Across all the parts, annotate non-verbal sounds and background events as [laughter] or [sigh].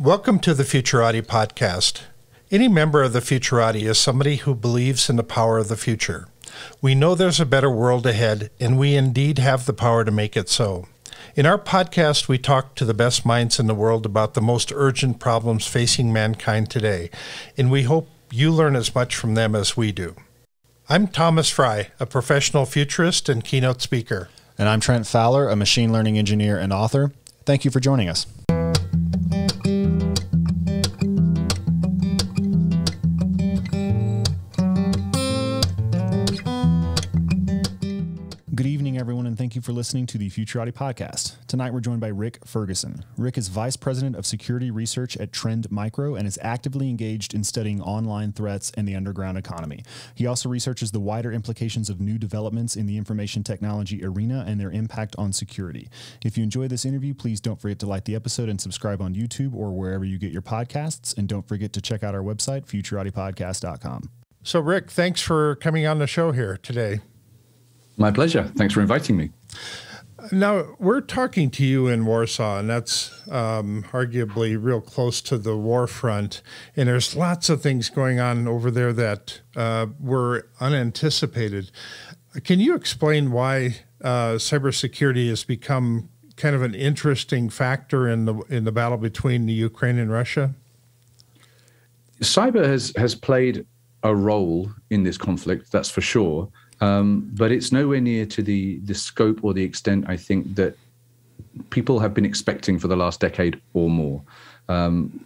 Welcome to the Futurati podcast. Any member of the Futurati is somebody who believes in the power of the future. We know there's a better world ahead, and we indeed have the power to make it so. In our podcast, we talk to the best minds in the world about the most urgent problems facing mankind today, and we hope you learn as much from them as we do. I'm Thomas Frey, a professional futurist and keynote speaker. And I'm Trent Fowler, a machine learning engineer and author. Thank you for joining us. You for listening to the Futurati podcast. Tonight we're joined by Rik Ferguson. Rik is Vice President of Security Research at Trend Micro and is actively engaged in studying online threats and the underground economy. He also researches the wider implications of new developments in the information technology arena and their impact on security. If you enjoyed this interview, please don't forget to like the episode and subscribe on YouTube or wherever you get your podcasts. And don't forget to check out our website, futuratipodcast.com. So, Rik, thanks for coming on the show here today. My pleasure. Thanks for inviting me. Now, we're talking to you in Warsaw, and that's um, arguably real close to the war front. And there's lots of things going on over there that uh, were unanticipated. Can you explain why uh, cybersecurity has become kind of an interesting factor in the in the battle between the Ukraine and Russia? Cyber has has played a role in this conflict, that's for sure. Um, but it's nowhere near to the the scope or the extent I think that people have been expecting for the last decade or more. Um,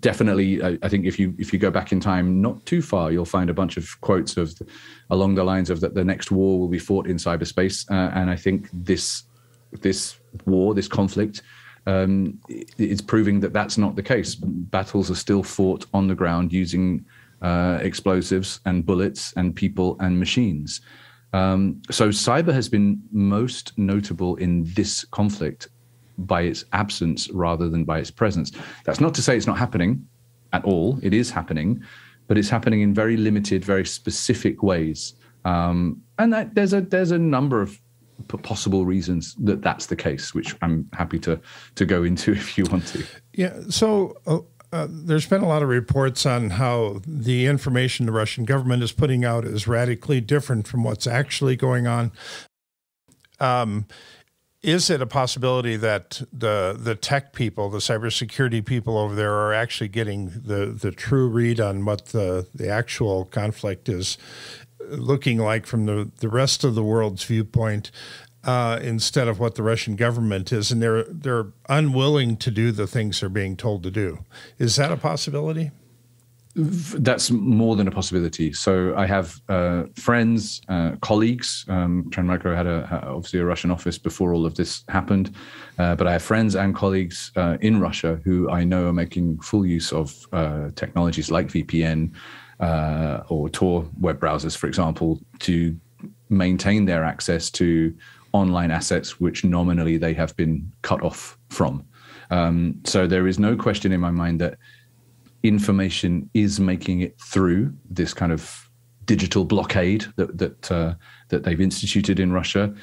definitely, I, I, think if you if you go back in time not too far, you'll find a bunch of quotes of the, along the lines of that the next war will be fought in cyberspace, uh, and I think this this war, this conflict, um, is proving that that's not the case. Battles are still fought on the ground using uh, explosives and bullets and people and machines. Um, so cyber has been most notable in this conflict by its absence rather than by its presence. That's not to say it's not happening at all. It is happening, but it's happening in very limited, very specific ways. Um, and that, there's a there's a number of possible reasons that that's the case, which I'm happy to to go into [laughs] if you want to. Yeah. So uh, there's been a lot of reports on how the information the Russian government is putting out is radically different from what's actually going on. Um, is it a possibility that the the tech people, the cybersecurity people over there, are actually getting the the true read on what the the actual conflict is looking like from the the rest of the world's viewpoint? Uh, instead of what the Russian government is, and they're they're unwilling to do the things they're being told to do. Is that a possibility? That's more than a possibility. So I have uh, friends, uh, colleagues. Um, Trend Micro had a, obviously a Russian office before all of this happened, uh, but I have friends and colleagues uh, in Russia who I know are making full use of uh, technologies like VPN or Tor web browsers, for example, to maintain their access to online assets which nominally they have been cut off from. Um, so there is no question in my mind that information is making it through this kind of digital blockade that that uh, that they've instituted in Russia.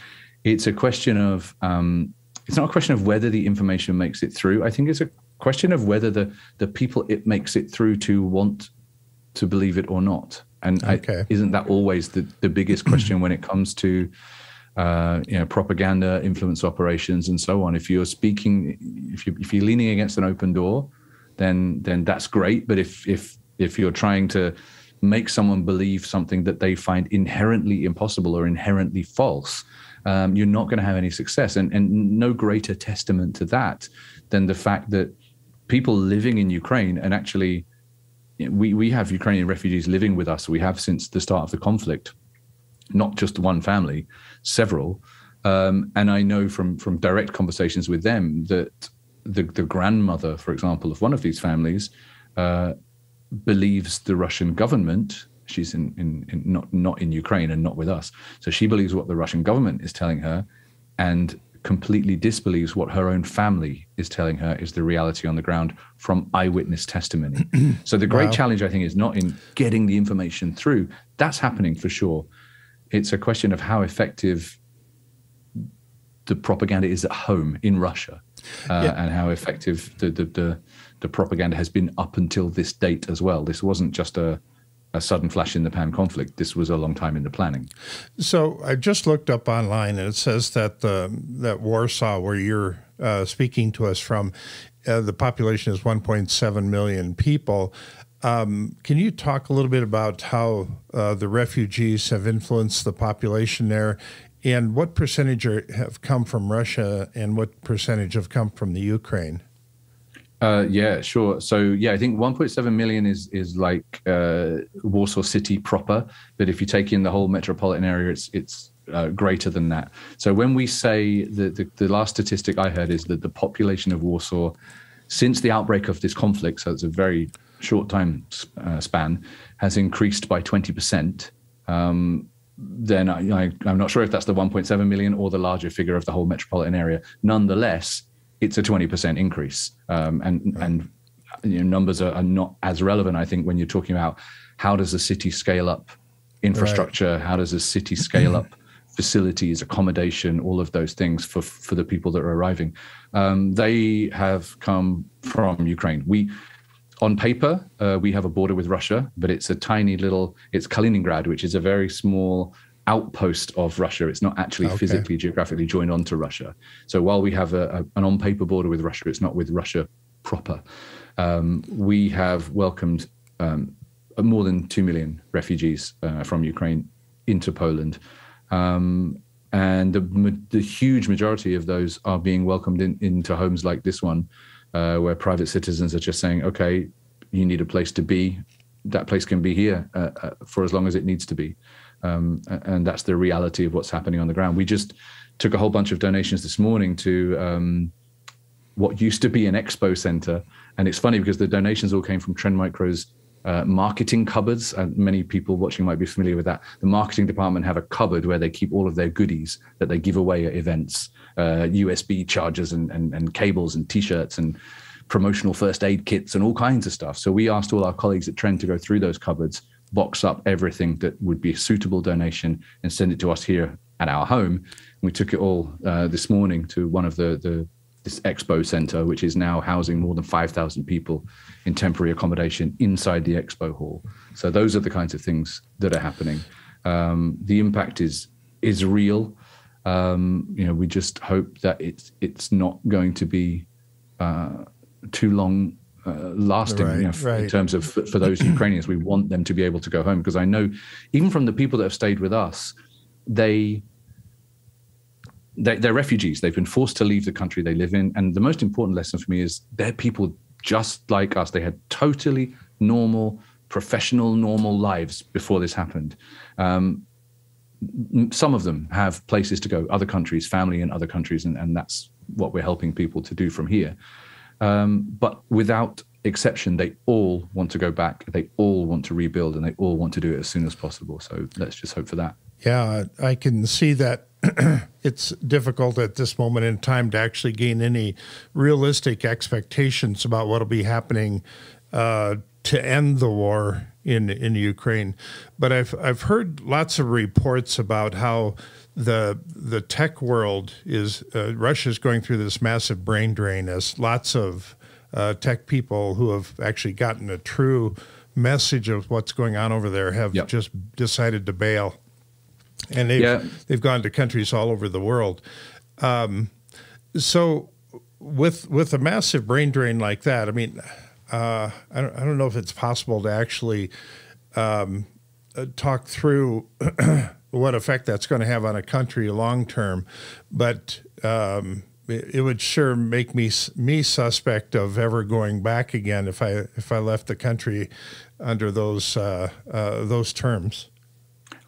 It's a question of um, it's not a question of whether the information makes it through. I think it's a question of whether the the people it makes it through to want to believe it or not. And okay. I, isn't that always the the biggest question when it comes to uh, you know, propaganda, influence operations, and so on. If you're speaking, if you if you're leaning against an open door, then then that's great. But if if if you're trying to make someone believe something that they find inherently impossible or inherently false, um, you're not going to have any success. And and no greater testament to that than the fact that people living in Ukraine and actually we we have Ukrainian refugees living with us. We have since the start of the conflict not just one family, several. Um, and I know from from direct conversations with them that the the grandmother, for example, of one of these families, uh, believes the Russian government. She's in, in, in not not in Ukraine and not with us, so she believes what the Russian government is telling her, and completely disbelieves what her own family is telling her is the reality on the ground from eyewitness testimony. [clears throat] so the great wow. challenge, I think, is not in getting the information through. That's happening for sure it's a question of how effective the propaganda is at home in Russia. uh, yeah. and how effective the, the, the the propaganda has been up until this date as well. This wasn't just a a sudden flash in the pan conflict. This was a long time in the planning. So I just looked up online, and it says that the that Warsaw, where you're uh, speaking to us from, uh, the population is 1.7 million people. Um, can you talk a little bit about how uh, the refugees have influenced the population there, and what percentage are, have come from Russia, and what percentage have come from the Ukraine? Uh, yeah, sure. So yeah, I think 1.7 million is is like uh, Warsaw City proper, but if you take in the whole metropolitan area, it's it's uh, greater than that. So when we say the, the, the last statistic I heard is that the population of Warsaw, since the outbreak of this conflict, so it's a very short time uh, span, has increased by 20 percent. Um, then I, am not sure if that's the 1.7 million or the larger figure of the whole metropolitan area. Nonetheless, it's a 20% increase. Um, and right. and you know, numbers are, are, not as relevant, I think, when you're talking about how does a city scale up infrastructure, right. how does a city scale up [clears throat] facilities, accommodation, all of those things for for the people that are arriving. Um, they have come from Ukraine. We on paper, uh, we have a border with Russia, but it's a tiny little, it's Kaliningrad, which is a very small outpost of Russia. It's not actually okay. physically, geographically joined onto Russia. So while we have a, a, an on paper border with Russia, it's not with Russia proper. Um, we have welcomed um, more than 2 million refugees uh, from Ukraine into Poland. Um, and the, the, huge majority of those are being welcomed in, into homes like this one, uh, where private citizens are just saying, okay, you need a place to be. That place can be here uh, uh for as long as it needs to be. Um, and that's the reality of what's happening on the ground. We just took a whole bunch of donations this morning to um, what used to be an expo center. And it's funny because the donations all came from Trend Micro's uh, marketing cupboards. And many people watching might be familiar with that. The marketing department have a cupboard where they keep all of their goodies that they give away at events, uh, USB chargers and, and, and cables and t-shirts and promotional first aid kits and all kinds of stuff. So we asked all our colleagues at Trend to go through those cupboards box up everything that would be a suitable donation and send it to us here at our home. we took it all uh, this morning to one of the, the this expo center, which is now housing more than 5,000 people in temporary accommodation inside the expo hall. So those are the kinds of things that are happening. Um, the impact is is real. Um, you know, we just hope that it's it's not going to be uh, too long uh, lasting right, you know, right. in terms of for, for those Ukrainians. We want them to be able to go home because I know, even from the people that have stayed with us, they, they they're refugees. They've been forced to leave the country they live in, and the most important lesson for me is they're people just like us. They had totally normal, professional, normal lives before this happened. Um, some of them have places to go, other countries, family in other countries, and, and that's what we're helping people to do from here. Um, but without exception, they all want to go back. They all want to rebuild, and they all want to do it as soon as possible. So let's just hope for that. Yeah, I can see that [clears throat] it's difficult at this moment in time to actually gain any realistic expectations about what will be happening uh, to end the war in in Ukraine. But I've I've heard lots of reports about how the the tech world is uh, Russia is going through this massive brain drain as lots of uh, tech people who have actually gotten a true message of what's going on over there have yep. just decided to bail, and they've yeah. they've gone to countries all over the world. Um, so with with a massive brain drain like that, I mean, uh, I don't I don't know if it's possible to actually um, uh, talk through. [clears throat] what effect that's going to have on a country long term, but um, it, it, would sure make me me suspect of ever going back again if I if I left the country under those uh, uh, those terms.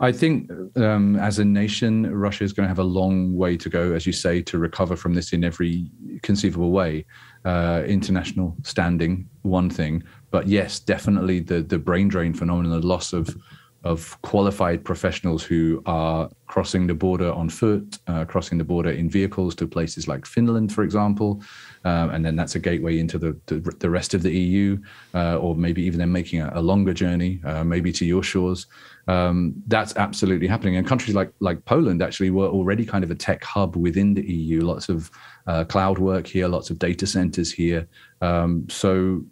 I think um, as a nation, Russia is going to have a long way to go, as you say, to recover from this in every conceivable way. Uh, international standing, one thing, but yes, definitely the the brain drain phenomenon, the loss of of qualified professionals who are crossing the border on foot, uh, crossing the border in vehicles to places like Finland, for example, um, and then that's a gateway into the the, the rest of the EU, uh, or maybe even then making a, a longer journey, uh, maybe to your shores. Um, that's absolutely happening, and countries like like Poland actually were already kind of a tech hub within the EU. Lots of uh, cloud work here, lots of data centers here. Um, so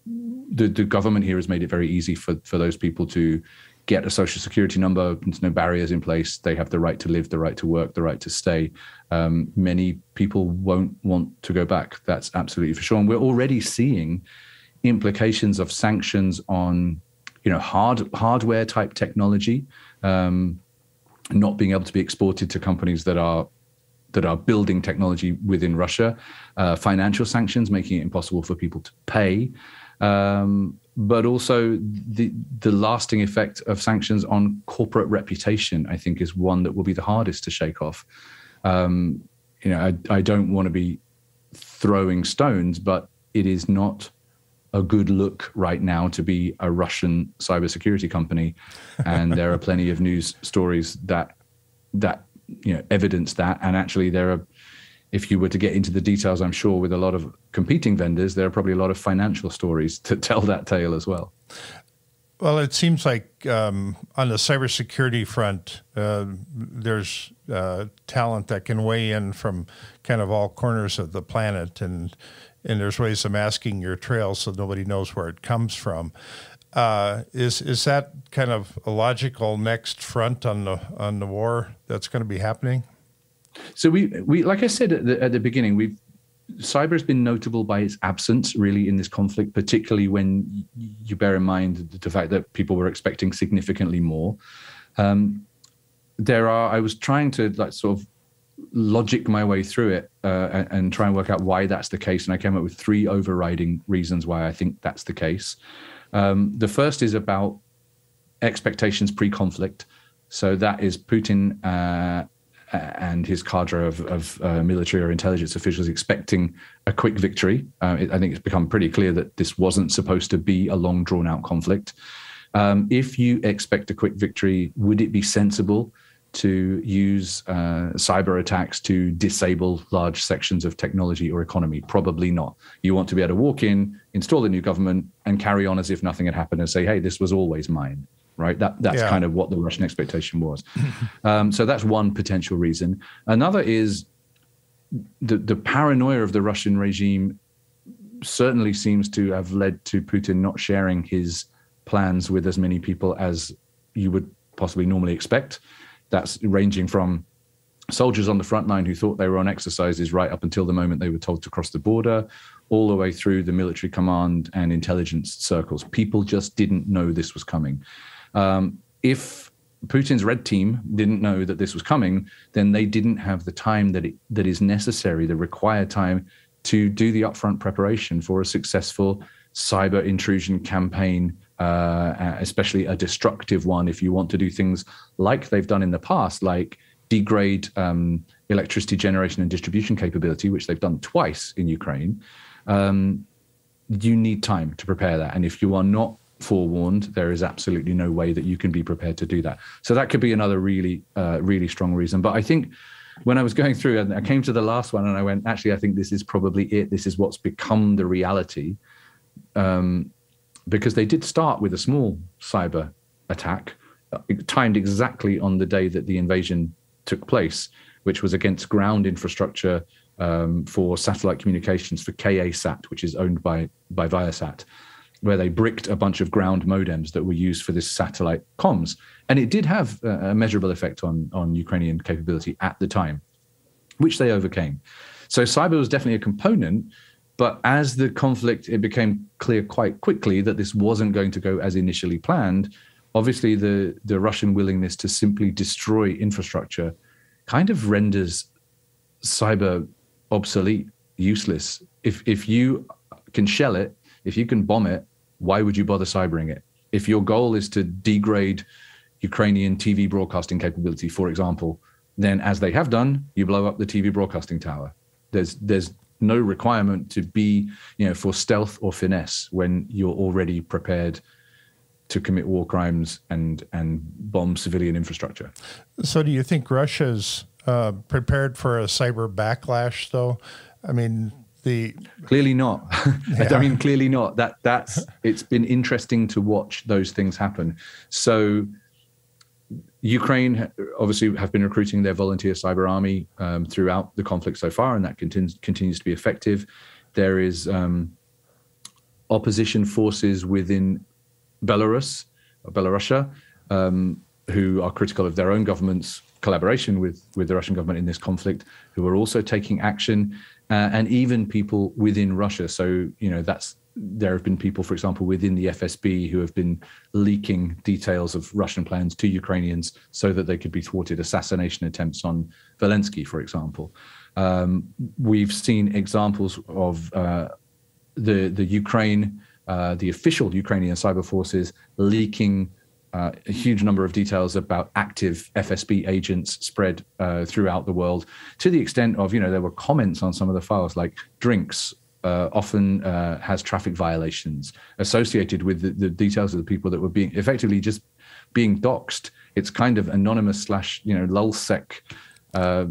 the the government here has made it very easy for for those people to get a social security number. There's no barriers in place. They have the right to live, the right to work, the right to stay. Um, many people won't want to go back. That's absolutely for sure. And we're already seeing implications of sanctions on, you know, hard hardware type technology, um, not being able to be exported to companies that are that are building technology within Russia, uh, financial sanctions making it impossible for people to pay. Um, but also the the lasting effect of sanctions on corporate reputation, I think, is one that will be the hardest to shake off. Um, you know, I, I don't want to be throwing stones, but it is not a good look right now to be a Russian cybersecurity company, and there are plenty of news stories that that you know evidence that, and actually there are if you were to get into the details, I'm sure with a lot of competing vendors, there are probably a lot of financial stories to tell that tale as well. Well, it seems like um, on the cybersecurity front, uh, there's uh, talent that can weigh in from kind of all corners of the planet, and and there's ways of masking your trail so nobody knows where it comes from. Uh, is is that kind of a logical next front on the on the war that's going to be happening? So we we like I said at the, at the beginning, we've cyber has been notable by its absence really in this conflict, particularly when you bear in mind the fact that people were expecting significantly more. Um, there are. I was trying to like sort of logic my way through it uh, and, and, try and work out why that's the case, and I came up with three overriding reasons why I think that's the case. Um, the first is about expectations pre-conflict. So that is Putin uh, and his cadre of, of uh, military or intelligence officials expecting a quick victory. Uh, it, I think it's become pretty clear that this wasn't supposed to be a long drawn out conflict. Um, if you expect a quick victory, would it be sensible to use uh, cyber attacks to disable large sections of technology or economy? Probably not. You want to be able to walk in, install a new government, and carry on as if nothing had happened and say, hey, this was always mine right? That that's yeah. kind of what the Russian expectation was. [laughs] um, so that's one potential reason. Another is the the paranoia of the Russian regime certainly seems to have led to Putin not sharing his plans with as many people as you would possibly normally expect. That's ranging from soldiers on the front line who thought they were on exercises right up until the moment they were told to cross the border, all the way through the military command and intelligence circles. People just didn't know this was coming. Um, if Putin's red team didn't know that this was coming, then they didn't have the time that it, that is necessary, the required time to do the upfront preparation for a successful cyber intrusion campaign, uh, especially a destructive one. If you want to do things like they've done in the past, like degrade um, electricity generation and distribution capability, which they've done twice in Ukraine, um, you need time to prepare that. And if you are not forewarned, there is absolutely no way that you can be prepared to do that. So that could be another really, uh, really strong reason. But I think when I was going through, and I came to the last one, and I went, actually, I think this is probably it. This is what's become the reality, um, because they did start with a small cyber attack, uh, timed exactly on the day that the invasion took place, which was against ground infrastructure um, for satellite communications for KA-SAT, which is owned by by Viasat where they bricked a bunch of ground modems that were used for this satellite comms. And it did have a measurable effect on, on Ukrainian capability at the time, which they overcame. So cyber was definitely a component. But as the conflict, it became clear quite quickly that this wasn't going to go as initially planned. Obviously, the, the Russian willingness to simply destroy infrastructure kind of renders cyber obsolete, useless. If, if you can shell it, if you can bomb it, why would you bother cybering it? If your goal is to degrade Ukrainian TV broadcasting capability, for example, then as they have done, you blow up the TV broadcasting tower. There's there's no requirement to be, you know, for stealth or finesse when you're already prepared to commit war crimes and and bomb civilian infrastructure. So, do you think Russia's uh, prepared for a cyber backlash? Though, I mean, the clearly not. [laughs] Yeah. I mean, clearly not. That that's it's been interesting to watch those things happen. So. Ukraine obviously have been recruiting their volunteer cyber army um, throughout the conflict so far, and that continues continues to be effective. There is um, opposition forces within Belarus, Belarusia, um, who are critical of their own government's collaboration with, with the Russian government in this conflict, who are also taking action, uh, and even people within Russia. So, you know, that's there have been people, for example, within the FSB who have been leaking details of Russian plans to Ukrainians so that they could be thwarted assassination attempts on Zelensky, for example. Um, we've seen examples of uh, the the Ukraine uh, the official Ukrainian cyber forces leaking uh, a huge number of details about active FSB agents spread uh, throughout the world, to the extent of you know there were comments on some of the files like drinks uh, often uh, has traffic violations associated with the, the, details of the people that were being effectively just being doxxed. It's kind of anonymous slash you know LulzSec uh,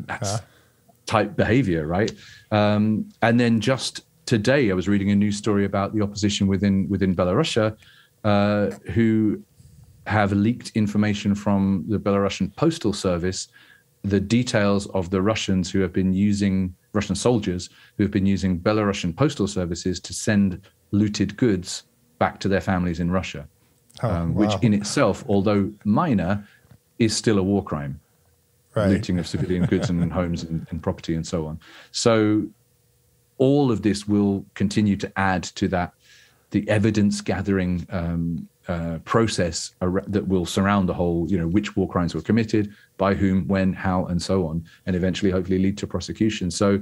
type behavior, right? Um, and then just today I was reading a news story about the opposition within within Belarusia, uh, who have leaked information from the Belarusian postal service, the details of the Russians who have been using Russian soldiers who have been using Belarusian postal services to send looted goods back to their families in Russia, oh, um, wow. which in itself, although minor, is still a war crime. Right. Looting of civilian goods and [laughs] homes and, and property and so on. So all of this will continue to add to that the evidence gathering um, uh, process ar- that will surround the whole, you know, which war crimes were committed, by whom, when, how, and so on, and eventually, hopefully, lead to prosecution. So,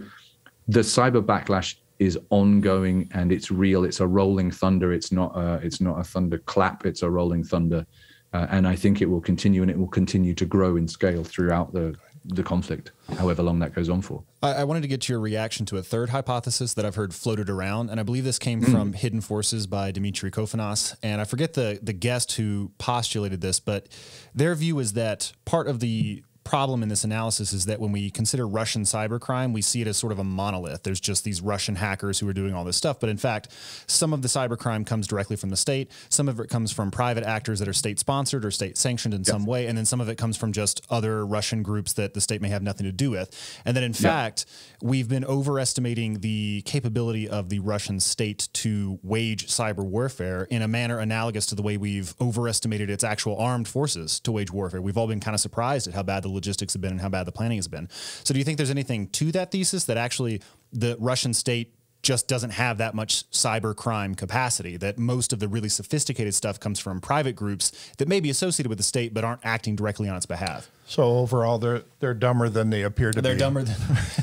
the cyber backlash is ongoing and it's real. It's a rolling thunder. It's not a, it's not a thunder clap. It's a rolling thunder, uh, and I think it will continue and it will continue to grow in scale throughout the the conflict, however long that goes on for. I, I, wanted to get to your reaction to a third hypothesis that I've heard floated around, and I believe this came mm. from Hidden Forces by Demetri Kofinas. And I forget the the guest who postulated this, but their view is that part of the problem in this analysis is that when we consider Russian cybercrime, we see it as sort of a monolith. There's just these Russian hackers who are doing all this stuff. But in fact, some of the cybercrime comes directly from the state. Some of it comes from private actors that are state sponsored or state sanctioned in yes. some way. And then some of it comes from just other Russian groups that the state may have nothing to do with. And then in fact, we've been overestimating the capability of the Russian state to wage cyber warfare in a manner analogous to the way we've overestimated its actual armed forces to wage warfare. We've all been kind of surprised at how bad the logistics have been and how bad the planning has been. So, do you think there's anything to that thesis that actually the Russian state just doesn't have that much cyber crime capacity. That most of the really sophisticated stuff comes from private groups that may be associated with the state but aren't acting directly on its behalf. So overall, they're they're dumber than they appear to they're be. They're dumber than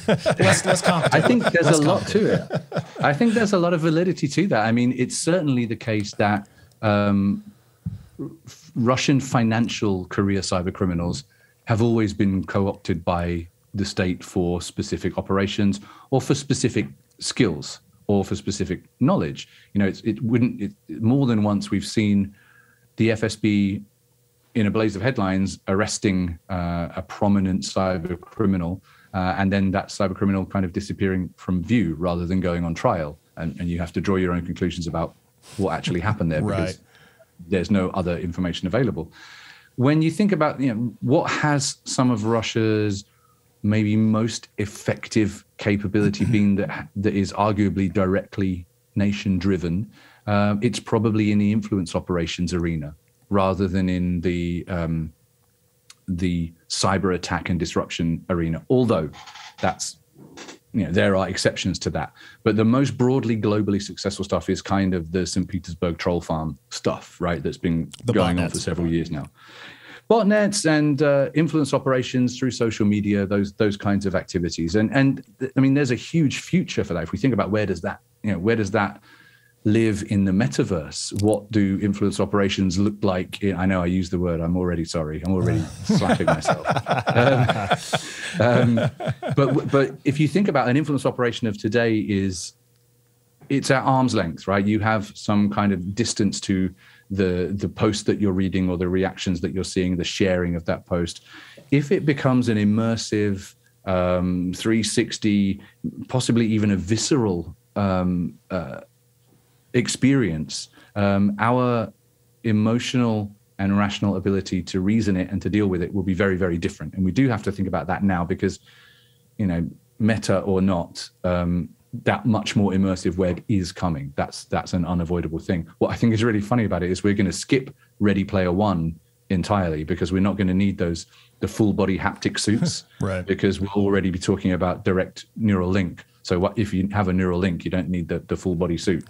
[laughs] less less competent. I think there's less a lot to it. I think there's a lot of validity to that. I mean, it's certainly the case that um, Russian financial career cyber criminals have always been co-opted by the state for specific operations or for specific skills or for specific knowledge. You know, it wouldn't it, more than once we've seen the FSB in a blaze of headlines arresting uh, a prominent cyber criminal, uh, and then that cyber criminal kind of disappearing from view rather than going on trial. And, and you have to draw your own conclusions about what actually happened there because right. there's no other information available. When you think about you know what has some of Russia's maybe most effective capability being that that is arguably directly nation driven, uh, it's probably in the influence operations arena rather than in the um, the cyber attack and disruption arena. Although that's you know there are exceptions to that, but the most broadly globally successful stuff is kind of the St. Petersburg troll farm stuff, right? That's been the going on for several years now botnets and uh, influence operations through social media, those those kinds of activities. And and I mean, there's a huge future for that. If we think about where does that you know where does that live in the metaverse? What do influence operations look like? I know I use the word. I'm already sorry. I'm already [laughs] slapping myself. Um, um, but but if you think about an influence operation of today is it's at arm's length, right? You have some kind of distance to the the post that you're reading or the reactions that you're seeing, the sharing of that post. If it becomes an immersive um, 360, possibly even a visceral um, uh, experience, um, our emotional and rational ability to reason it and to deal with it will be very, very different. And we do have to think about that now because, you know, meta or not, um, that much more immersive web is coming. That's that's an unavoidable thing. What I think is really funny about it is we're going to skip Ready Player One entirely because we're not going to need those the full body haptic suits, [laughs] right? Because we'll already be talking about direct neural link. So what if you have a neural link, you don't need the, the full body suit.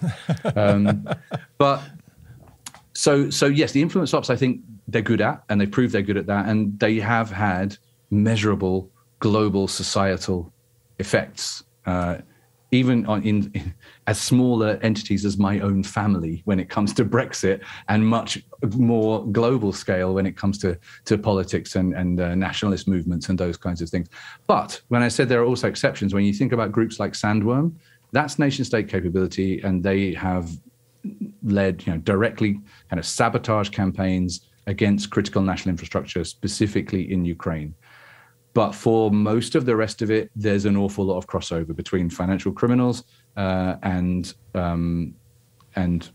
Um, [laughs] but so so yes, the influence ops I think they're good at, and they prove they're good at that, and they have had measurable global societal effects. Uh, even on, in, in, as smaller entities as my own family when it comes to Brexit, and much more global scale when it comes to to politics and and uh, nationalist movements and those kinds of things. But when I said there are also exceptions, when you think about groups like Sandworm, that's nation state capability, and they have led you know directly kind of sabotage campaigns against critical national infrastructure, specifically in Ukraine. But for most of the rest of it, there's an awful lot of crossover between financial criminals uh, and um, and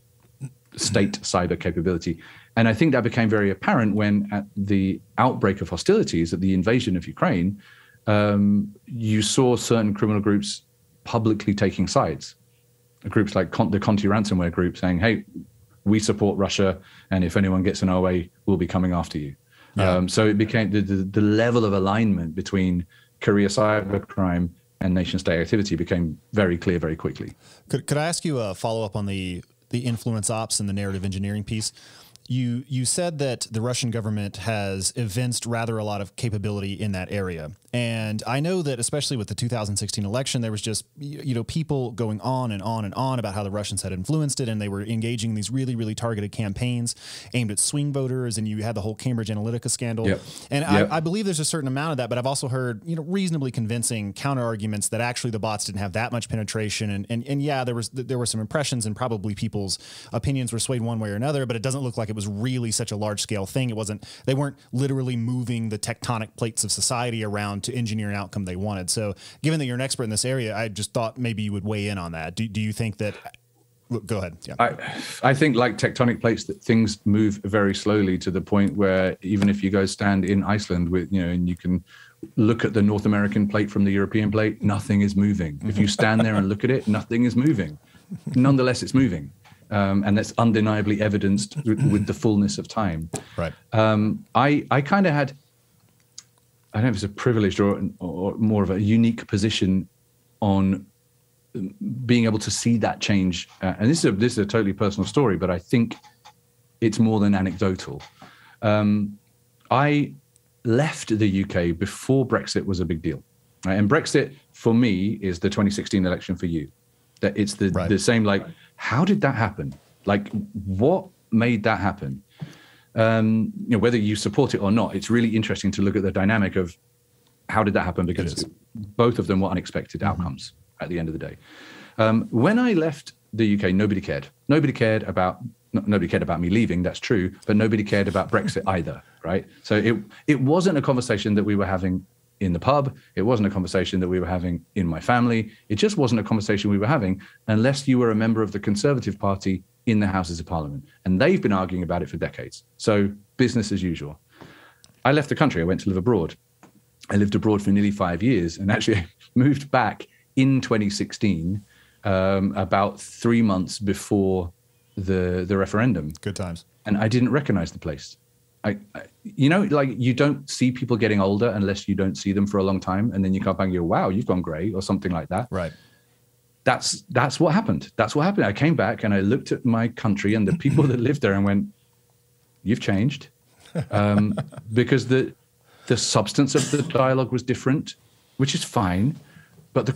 state cyber capability. And I think that became very apparent when, at the outbreak of hostilities, at the invasion of Ukraine, um, you saw certain criminal groups publicly taking sides. Groups like Con- the Conti ransomware group saying, "Hey, we support Russia, and if anyone gets an OA, we'll be coming after you." Yeah. Um, so it became the, the, the level of alignment between career cybercrime and nation state activity became very clear very quickly. Could, could I ask you a follow up on the the influence ops and the narrative engineering piece? You you said that the Russian government has evinced rather a lot of capability in that area, and I know that especially with the 2016 election, there was just you know people going on and on and on about how the Russians had influenced it, and they were engaging in these really really targeted campaigns aimed at swing voters, and you had the whole Cambridge Analytica scandal. Yep. And yep. I, I, believe there's a certain amount of that, but I've also heard you know reasonably convincing counter arguments that actually the bots didn't have that much penetration, and and, and yeah, there was there were some impressions, and probably people's opinions were swayed one way or another, but it doesn't look like it was really such a large scale thing. It wasn't. They weren't literally moving the tectonic plates of society around to engineer an outcome they wanted. So, given that you're an expert in this area, I just thought maybe you would weigh in on that. Do, do you think that? Go ahead. Yeah. I, I think like tectonic plates that things move very slowly to the point where even if you go stand in Iceland with you know and you can look at the North American plate from the European plate, nothing is moving. If you stand there and look at it, nothing is moving. Nonetheless, it's moving um, and that's undeniably evidenced [clears throat] with, the fullness of time. Right. Um, I I kind of had, I don't know if it's a privileged or, or more of a unique position on being able to see that change. Uh, and this is a, this is a totally personal story, but I think it's more than anecdotal. Um, I left the UK before Brexit was a big deal, right? and Brexit for me is the 2016 election for you. That it's the right. the same like. Right how did that happen? Like, what made that happen? Um, you know, whether you support it or not, it's really interesting to look at the dynamic of how did that happen because both of them were unexpected mm-hmm. outcomes at the end of the day. Um, when I left the UK, nobody cared. Nobody cared about nobody cared about me leaving. That's true, but nobody cared about Brexit [laughs] either, right? So it it wasn't a conversation that we were having in the pub. It wasn't a conversation that we were having in my family. It just wasn't a conversation we were having unless you were a member of the Conservative Party in the Houses of Parliament. And they've been arguing about it for decades. So business as usual. I left the country. I went to live abroad. I lived abroad for nearly five years and actually [laughs] moved back in 2016, um, about three months before the the referendum. Good times. And I didn't recognize the place. I, I, you know, like you don't see people getting older unless you don't see them for a long time, and then you come back and go, "Wow, you've gone grey" or something like that. Right. That's that's what happened. That's what happened. I came back and I looked at my country and the people that lived there and went, "You've changed," um, [laughs] because the the substance of the dialogue was different, which is fine, but the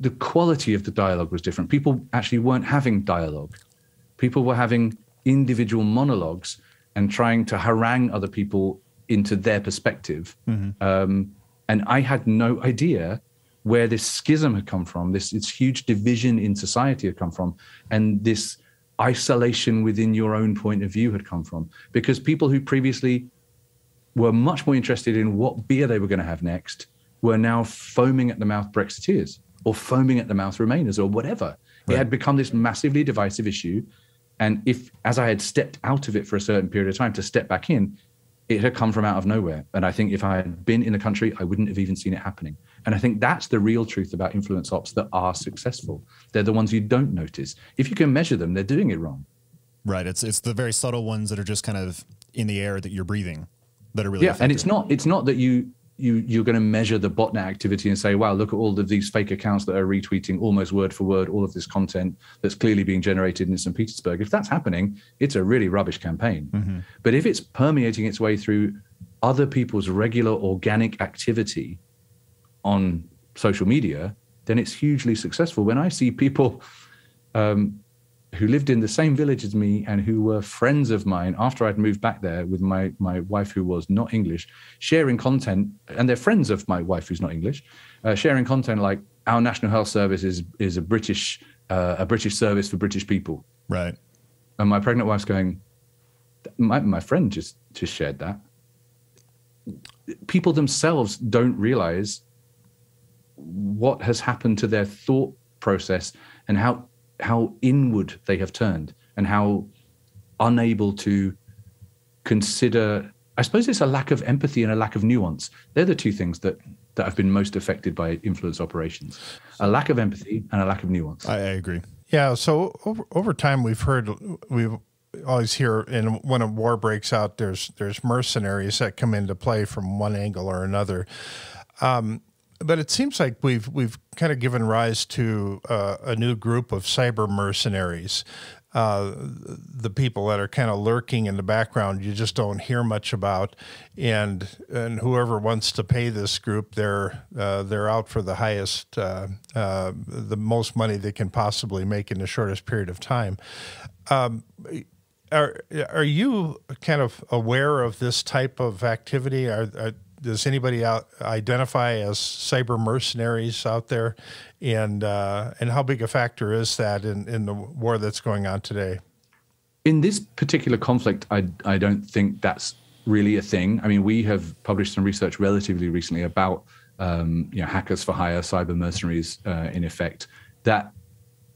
the quality of the dialogue was different. People actually weren't having dialogue. People were having individual monologues and trying to harangue other people into their perspective. Mm-hmm. Um, and I had no idea where this schism had come from, this, this huge division in society had come from, and this isolation within your own point of view had come from. Because people who previously were much more interested in what beer they were going to have next were now foaming at the mouth Brexiteers or foaming at the mouth Remainers or whatever. Right. It had become this massively divisive issue. And if, as I had stepped out of it for a certain period of time to step back in, it had come from out of nowhere. And I think if I had been in the country, I wouldn't have even seen it happening. And I think that's the real truth about influence ops that are successful. They're the ones you don't notice. If you can measure them, they're doing it wrong. Right. It's it's the very subtle ones that are just kind of in the air that you're breathing that are really yeah. Effective. And it's not it's not that you you you're going to measure the botnet activity and say, wow, look at all of these fake accounts that are retweeting almost word for word all of this content that's clearly being generated in St. Petersburg. If that's happening, it's a really rubbish campaign. Mm-hmm. But if it's permeating its way through other people's regular organic activity on social media, then it's hugely successful. When I see people um, who lived in the same village as me and who were friends of mine after I'd moved back there with my my wife who was not English, sharing content, and they're friends of my wife who's not English, uh, sharing content like our National Health Service is is a British uh, a British service for British people. Right. And my pregnant wife's going, my my friend just just shared that. People themselves don't realize what has happened to their thought process and how how inward they have turned and how unable to consider i suppose it's a lack of empathy and a lack of nuance. They're the two things that that have been most affected by influence operations. A lack of empathy and a lack of nuance. I, I agree. Yeah so over, over time we've heard we've always hear in when a war breaks out there's there's mercenaries that come into play from one angle or another. Um, but it seems like we've we've kind of given rise to uh, a new group of cyber mercenaries. Uh, the people that are kind of lurking in the background, you just don't hear much about, and and whoever wants to pay this group, they're uh, they're out for the highest, uh, uh, the most money they can possibly make in the shortest period of time. Um, are are you kind of aware of this type of activity? Are, are does anybody out identify as cyber mercenaries out there, and uh, and how big a factor is that in in the war that's going on today? In this particular conflict, I I don't think that's really a thing. I mean, we have published some research relatively recently about um, you know hackers for hire, cyber mercenaries, uh, in effect. That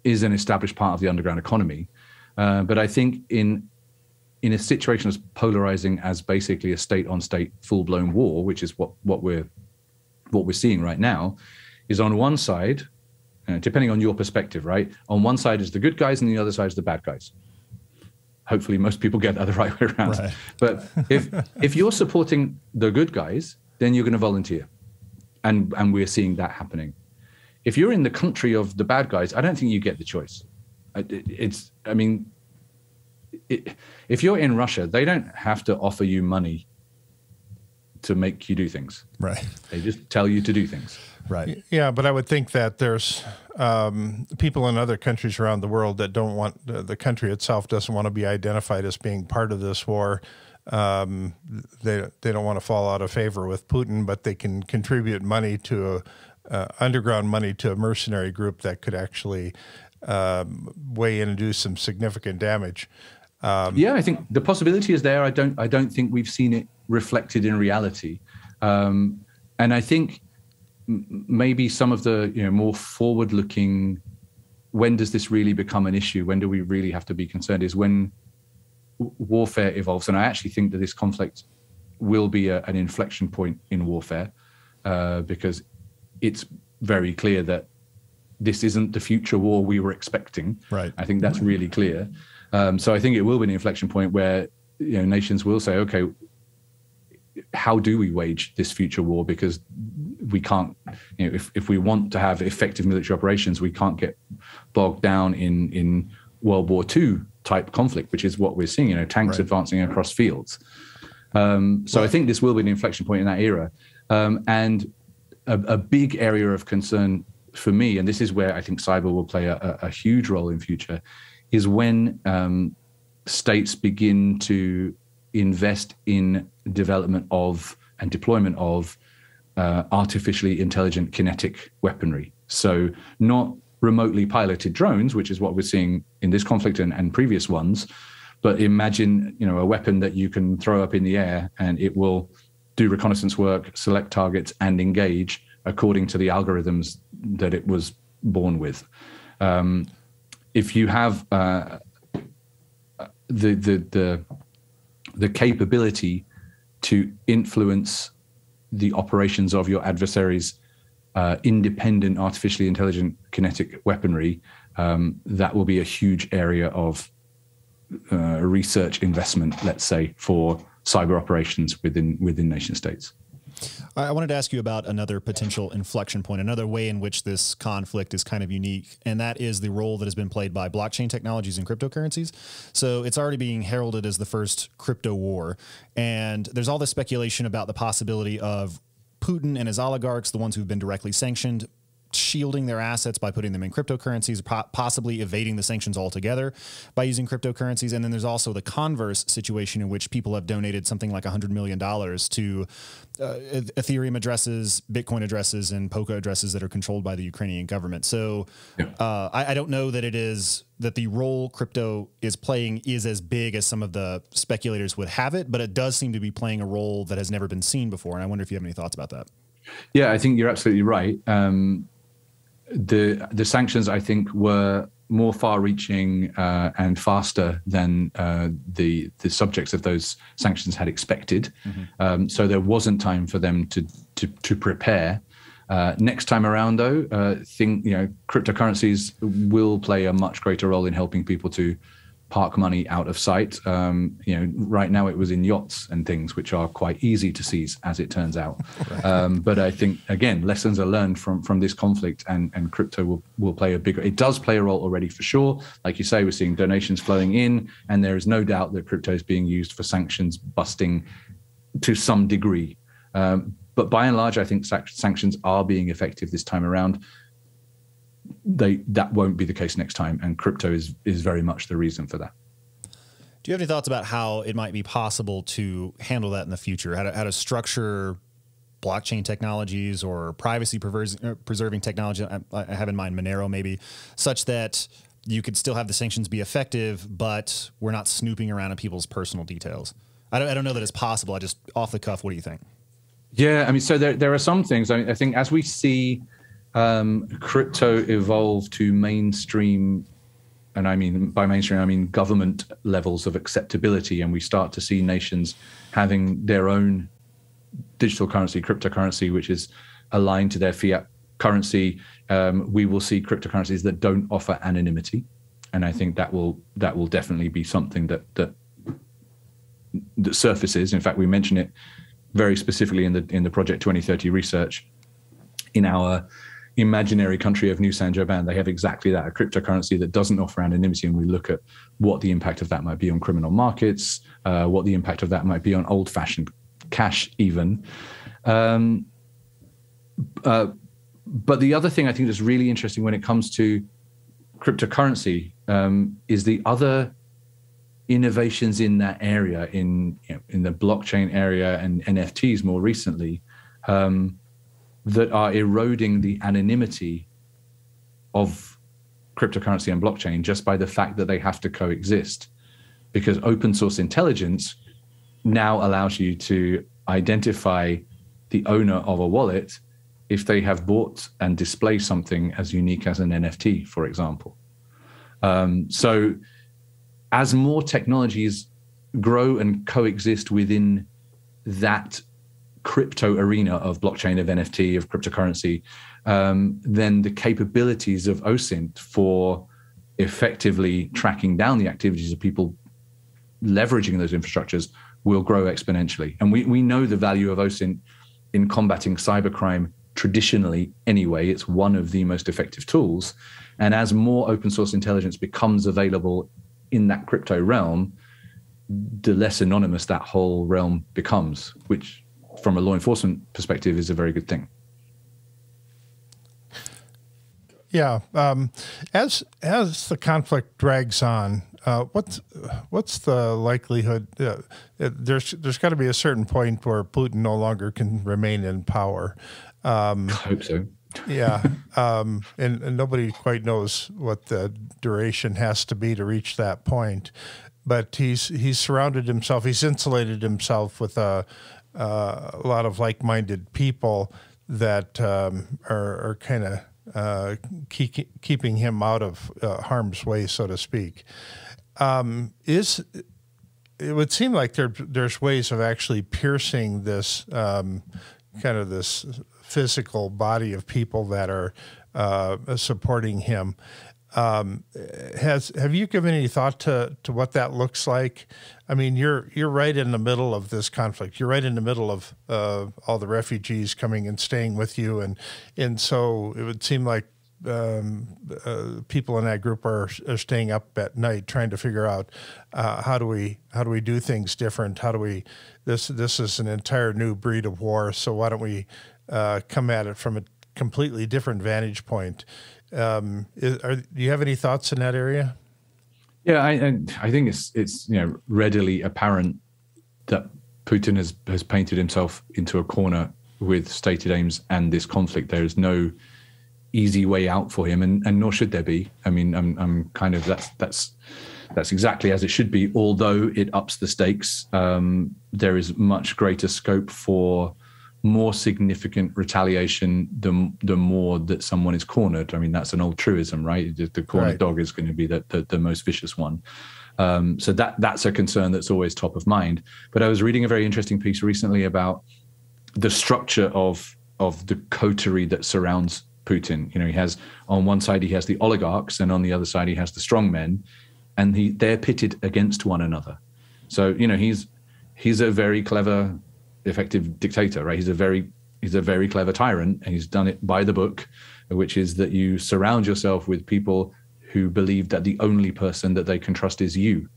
is an established part of the underground economy. Uh, but I think in in a situation as polarizing as basically a state-on-state full-blown war, which is what what we're what we're seeing right now, is on one side, uh, depending on your perspective, right? On one side is the good guys, and the other side is the bad guys. Hopefully, most people get that the right way around. Right. But if [laughs] if you're supporting the good guys, then you're going to volunteer, and and we're seeing that happening. If you're in the country of the bad guys, I don't think you get the choice. It's, I mean, it, if you're in Russia, they don't have to offer you money to make you do things. Right. They just tell you to do things. Right. Yeah, but I would think that there's um, people in other countries around the world that don't want uh, the country itself doesn't want to be identified as being part of this war. Um, they they don't want to fall out of favor with Putin, but they can contribute money to a uh, underground money to a mercenary group that could actually um, weigh in and do some significant damage. Um, yeah, I think the possibility is there. I don't. I don't think we've seen it reflected in reality, um, and I think m- maybe some of the you know more forward-looking. When does this really become an issue? When do we really have to be concerned? Is when w- warfare evolves, and I actually think that this conflict will be a, an inflection point in warfare uh, because it's very clear that this isn't the future war we were expecting. Right. I think that's really clear. Um, so I think it will be an inflection point where you know nations will say, okay, how do we wage this future war? Because we can't, you know, if, if we want to have effective military operations, we can't get bogged down in in World War II type conflict, which is what we're seeing. You know, tanks right. advancing across fields. Um, so I think this will be an inflection point in that era, um, and a, a, big area of concern for me, and this is where I think cyber will play a, a huge role in future, is when um, states begin to invest in development of and deployment of uh, artificially intelligent kinetic weaponry. So, not remotely piloted drones, which is what we're seeing in this conflict and, and previous ones. But imagine, you know, a weapon that you can throw up in the air and it will do reconnaissance work, select targets, and engage according to the algorithms that it was born with. Um, if you have uh, the, the the the capability to influence the operations of your adversaries uh, independent artificially intelligent kinetic weaponry, um, that will be a huge area of uh, research investment, let's say, for cyber operations within within nation states. I wanted to ask you about another potential inflection point, another way in which this conflict is kind of unique, and that is the role that has been played by blockchain technologies and cryptocurrencies. So it's already being heralded as the first crypto war, and there's all this speculation about the possibility of Putin and his oligarchs, the ones who've been directly sanctioned, shielding their assets by putting them in cryptocurrencies, possibly evading the sanctions altogether by using cryptocurrencies. And then there's also the converse situation in which people have donated something like $100 million to uh, Ethereum addresses, Bitcoin addresses, and Polka addresses that are controlled by the Ukrainian government. So uh, I, I don't know that it is that the role crypto is playing is as big as some of the speculators would have it, but it does seem to be playing a role that has never been seen before. And I wonder if you have any thoughts about that. Yeah, I think you're absolutely right. Um, the the sanctions I think were more far-reaching uh, and faster than uh, the the subjects of those sanctions had expected. Mm-hmm. Um, so there wasn't time for them to to, to prepare. Uh, next time around, though, uh, think you know cryptocurrencies will play a much greater role in helping people to park money out of sight. Um, you know, right now it was in yachts and things, which are quite easy to seize, as it turns out. [laughs] Right. Um, but I think again, lessons are learned from from this conflict, and and crypto will will play a bigger. It does play a role already for sure. Like you say, we're seeing donations flowing in, and there is no doubt that crypto is being used for sanctions busting to some degree. Um, but by and large, I think sanctions are being effective this time around they that won't be the case next time, and crypto is is very much the reason for that. Do you have any thoughts about how it might be possible to handle that in the future? How to, how to structure blockchain technologies or privacy uh, preserving technology? I have in mind Monero maybe, such that you could still have the sanctions be effective, but we're not snooping around in people's personal details. I don't, I don't know that it's possible. I just off the cuff. What do you think? Yeah, I mean, so there there are some things. I, mean, I think as we see um, crypto evolve to mainstream, and I mean by mainstream, I mean government levels of acceptability, and we start to see nations having their own digital currency, cryptocurrency, which is aligned to their fiat currency. Um, we will see cryptocurrencies that don't offer anonymity, and I think that will that will definitely be something that that that surfaces. In fact, we mention it very specifically in the in the Project 2030 research in our imaginary country of New San Joban, they have exactly that a cryptocurrency that doesn't offer anonymity. And we look at what the impact of that might be on criminal markets, uh, what the impact of that might be on old fashioned cash, even. Um, uh, but the other thing I think that's really interesting when it comes to cryptocurrency um, is the other innovations in that area, in you know, in the blockchain area and NFTs more recently. Um, that are eroding the anonymity of cryptocurrency and blockchain just by the fact that they have to coexist. Because open source intelligence now allows you to identify the owner of a wallet if they have bought and display something as unique as an NFT, for example. Um, so, as more technologies grow and coexist within that crypto arena of blockchain, of NFT, of cryptocurrency, um, then the capabilities of OSINT for effectively tracking down the activities of people leveraging those infrastructures will grow exponentially. And we, we know the value of OSINT in combating cybercrime traditionally anyway. It's one of the most effective tools. And as more open source intelligence becomes available in that crypto realm, the less anonymous that whole realm becomes, which from a law enforcement perspective is a very good thing. Yeah, um, as as the conflict drags on, Uh, what's what's the likelihood? Uh, there's there's got to be a certain point where Putin no longer can remain in power. Um, I hope so. yeah, [laughs] um, and, and, nobody quite knows what the duration has to be to reach that point. But he's he's surrounded himself. He's insulated himself with a, uh, a lot of like-minded people that um, are, are kind of uh, keep, keeping him out of uh, harm's way, so to speak. Um, is it would seem like there there's ways of actually piercing this um, kind of this physical body of people that are uh, supporting him. Um, has have you given any thought to to what that looks like? I mean, you're you're right in the middle of this conflict. You're right in the middle of uh, all the refugees coming and staying with you, and and so it would seem like um, uh, people in that group are, are staying up at night trying to figure out uh, how do we how do we do things different? How do we this this is an entire new breed of war. So why don't we uh, come at it from a completely different vantage point? Um, is, are, do you have any thoughts in that area? Yeah, I, I think it's it's you know readily apparent that Putin has has painted himself into a corner with stated aims and this conflict. There is no easy way out for him, and, and nor should there be. I mean, I'm I'm kind of that's that's that's exactly as it should be. Although it ups the stakes, um, there is much greater scope for more significant retaliation the the more that someone is cornered. I mean, that's an old truism, right? The, the cornered right. dog is going to be the, the, the most vicious one. Um, so that that's a concern that's always top of mind. But I was reading a very interesting piece recently about the structure of of the coterie that surrounds Putin. You know, he has on one side he has the oligarchs, and on the other side he has the strongmen, and he they're pitted against one another. So you know, he's he's a very clever effective dictator, right? He's a very he's a very clever tyrant, and he's done it by the book, which is that you surround yourself with people who believe that the only person that they can trust is you,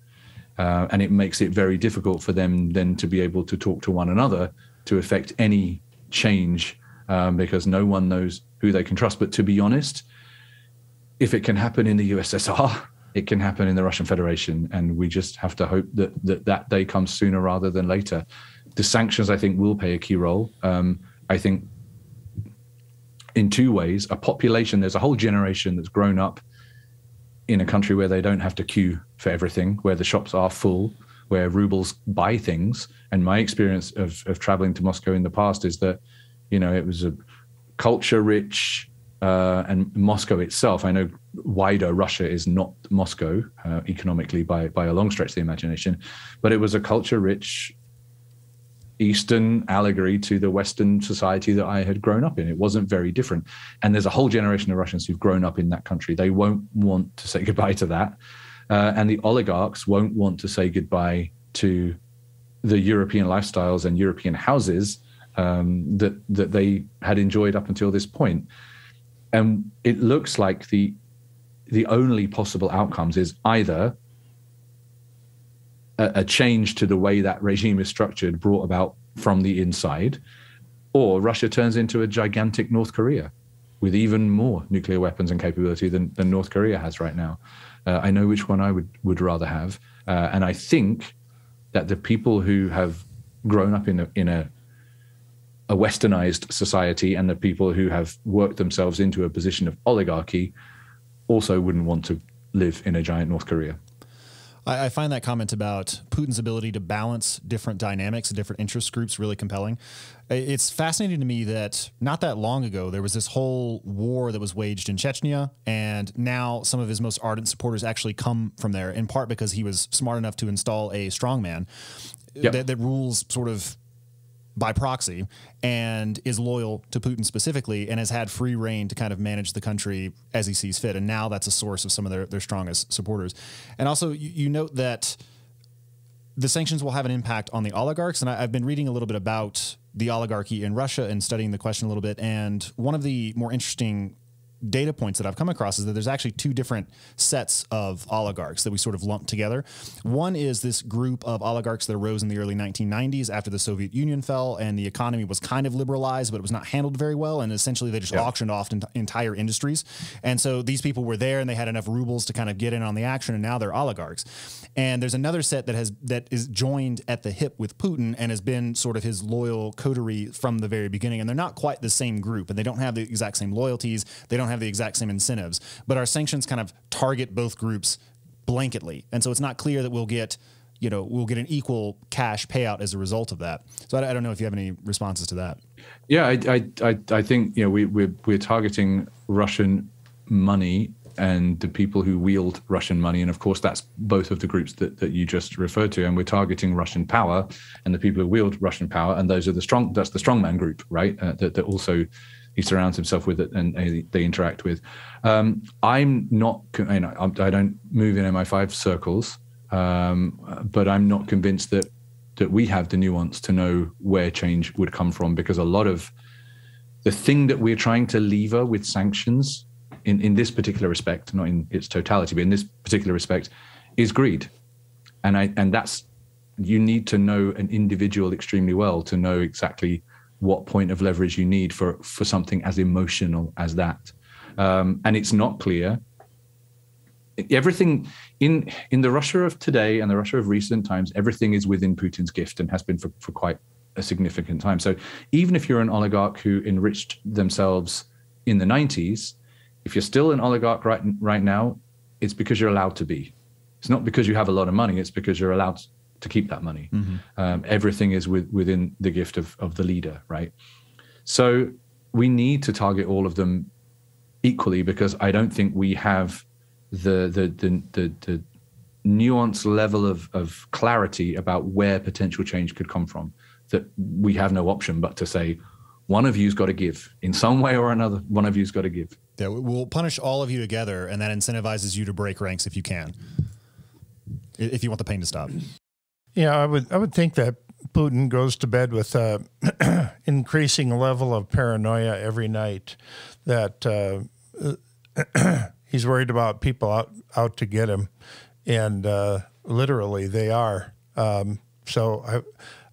uh, and it makes it very difficult for them then to be able to talk to one another to affect any change um, because no one knows who they can trust. But to be honest, if it can happen in the USSR, it can happen in the Russian Federation, and we just have to hope that that, that day comes sooner rather than later the sanctions, I think, will play a key role. Um, I think in two ways a population, there's a whole generation that's grown up in a country where they don't have to queue for everything, where the shops are full, where rubles buy things. And my experience of, of traveling to Moscow in the past is that, you know, it was a culture rich, uh, and Moscow itself, I know wider Russia is not Moscow uh, economically by by a long stretch of the imagination, but it was a culture rich Eastern allegory to the Western society that I had grown up in. It wasn't very different. And there's a whole generation of Russians who've grown up in that country. They won't want to say [laughs] goodbye to that. Uh, and the oligarchs won't want to say goodbye to the European lifestyles and European houses um, that that they had enjoyed up until this point. And it looks like the the only possible outcomes is either a, change to the way that regime is structured brought about from the inside, or Russia turns into a gigantic North Korea with even more nuclear weapons and capability than, than North Korea has right now. Uh, I know which one I would, would rather have. Uh, and I think that the people who have grown up in a, in a, a westernized society and the people who have worked themselves into a position of oligarchy also wouldn't want to live in a giant North Korea. I, I, find that comment about Putin's ability to balance different dynamics and different interest groups really compelling. It's fascinating to me that not that long ago there was this whole war that was waged in Chechnya, and now some of his most ardent supporters actually come from there, in part because he was smart enough to install a strongman yep. that, that rules sort of by proxy and is loyal to Putin specifically and has had free rein to kind of manage the country as he sees fit. And now that's a source of some of their, their strongest supporters. And also, you, you note that the sanctions will have an impact on the oligarchs. And I, have been reading a little bit about the oligarchy in Russia and studying the question a little bit. And one of the more interesting data points that I've come across is that there's actually two different sets of oligarchs that we sort of lump together. One is this group of oligarchs that arose in the early 1990s after the Soviet Union fell and the economy was kind of liberalized, but it was not handled very well. And essentially, they just auctioned off entire industries. And so these people were there and they had enough rubles to kind of get in on the action, and now they're oligarchs. And there's another set that has that is joined at the hip with Putin and has been sort of his loyal coterie from the very beginning. And they're not quite the same group, and they don't have the exact same loyalties. They don't have the exact same incentives. But our sanctions kind of target both groups blanketly, and so it's not clear that we'll get you know we'll get an equal cash payout as a result of that. So I, I don't know if you have any responses to that. Yeah, I I I, think you know we we're, we're targeting Russian money and the people who wield Russian money. And of course, that's both of the groups that, that you just referred to. And we're targeting Russian power and the people who wield Russian power. And those are the strong, that's the strongman group, right? Uh, that, that also he surrounds himself with it and they interact with. Um, I'm not, you know, I don't move in MI5 circles, um, but I'm not convinced that that we have the nuance to know where change would come from because a lot of the thing that we're trying to lever with sanctions in, in this particular respect, not in its totality, but in this particular respect, is greed. And I and that's you need to know an individual extremely well to know exactly what point of leverage you need for for something as emotional as that. Um, and it's not clear. Everything in in the Russia of today and the Russia of recent times, everything is within Putin's gift and has been for, for quite a significant time. So even if you're an oligarch who enriched themselves in the 90s, if you're still an oligarch right right now, it's because you're allowed to be. It's not because you have a lot of money. It's because you're allowed to keep that money. Mm-hmm. Um, everything is with, within the gift of of the leader, right? So we need to target all of them equally because I don't think we have the the the the, the nuance level of of clarity about where potential change could come from that we have no option but to say one of you's got to give in some way or another one of you's got to give yeah, we'll punish all of you together, and that incentivizes you to break ranks if you can, if you want the pain to stop. Yeah, I would. I would think that Putin goes to bed with a [clears throat] increasing level of paranoia every night. That uh, [clears throat] he's worried about people out out to get him, and uh, literally they are. Um, so I,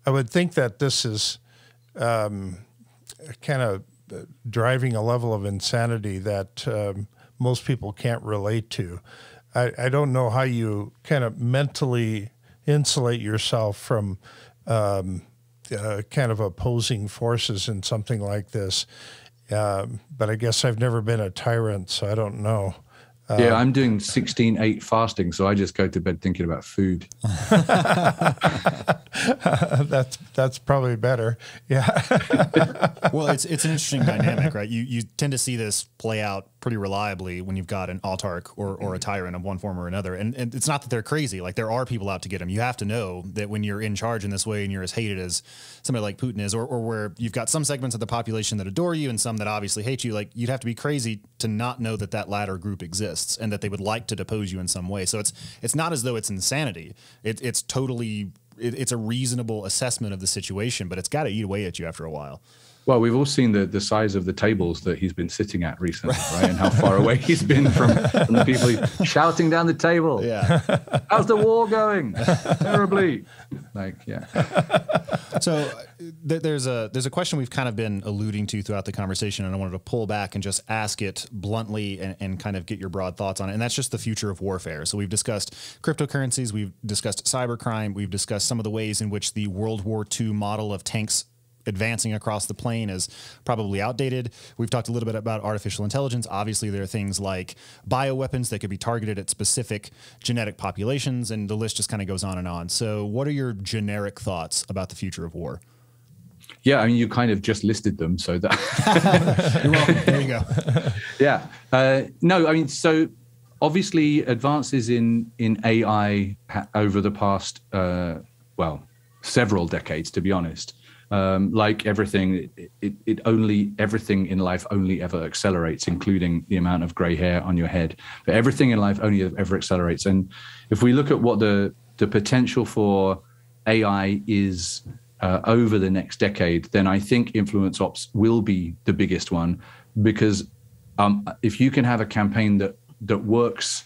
I would think that this is um, kind of driving a level of insanity that um, most people can't relate to. I, I, don't know how you kind of mentally insulate yourself from um, uh, kind of opposing forces in something like this. Um, but I guess I've never been a tyrant, so I don't know. Uh, yeah, I'm doing 16 8 fasting, so I just go to bed thinking about food. [laughs] that's that's probably better. Yeah. [laughs] well, it's it's an interesting dynamic, right? You you tend to see this play out pretty reliably when you've got an autarch or, or a mm. tyrant of one form or another. And, and it's not that they're crazy. Like there are people out to get them. You have to know that when you're in charge in this way and you're as hated as somebody like Putin is, or, or where you've got some segments of the population that adore you and some that obviously hate you, like you'd have to be crazy to not know that that latter group exists and that they would like to depose you in some way. So it's, it's not as though it's insanity. It, it's totally, it, it's a reasonable assessment of the situation, but it's got to eat away at you after a while. Well, we've all seen the, the size of the tables that he's been sitting at recently, right? And how far away [laughs] he's been from, from the people [laughs] shouting down the table. Yeah. How's the war going? [laughs] Terribly. Like, yeah. So th- there's a there's a question we've kind of been alluding to throughout the conversation, and I wanted to pull back and just ask it bluntly and, and kind of get your broad thoughts on it. And that's just the future of warfare. So we've discussed cryptocurrencies, we've discussed cybercrime, we've discussed some of the ways in which the World War II model of tanks advancing across the plain is probably outdated. We've talked a little bit about artificial intelligence. Obviously, there are things like bioweapons that could be targeted at specific genetic populations, and the list just kind of goes on and on. So, what are your generic thoughts about the future of war? Yeah, I mean, you kind of just listed them, so that. [laughs] You're welcome. There you go. [laughs] yeah. Uh, no, I mean, so obviously advances in in AI over the past, uh, well, several decades, to be honest, um, like everything, it, it, it, only everything in life only ever accelerates, including the amount of gray hair on your head. But everything in life only ever accelerates. And if we look at what the the potential for AI is uh, over the next decade, then I think influence ops will be the biggest one because Um, if you can have a campaign that that works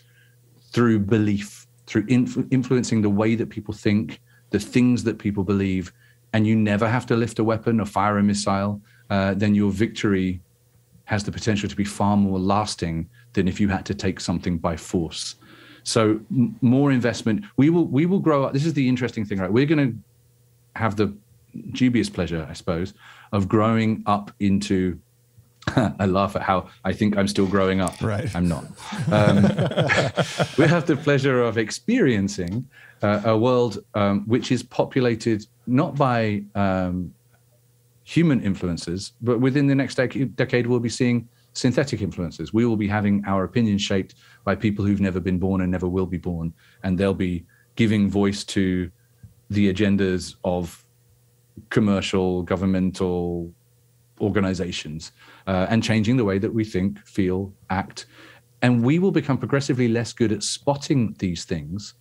through belief, through influ- influencing the way that people think, the things that people believe, and you never have to lift a weapon or fire a missile, uh, then your victory has the potential to be far more lasting than if you had to take something by force. So m- more investment. We will we will grow up. This is the interesting thing, right? We're going to have the dubious pleasure, I suppose, of growing up into. [laughs] I laugh at how I think I'm still growing up. Right. I'm not. Um, [laughs] we have the pleasure of experiencing uh, a world um, which is populated not by um, human influences, but within the next dec- decade, we'll be seeing synthetic influences. We will be having our opinions shaped by people who've never been born and never will be born, and they'll be giving voice to the agendas of commercial, governmental organizations uh, and changing the way that we think, feel, act. And we will become progressively less good at spotting these things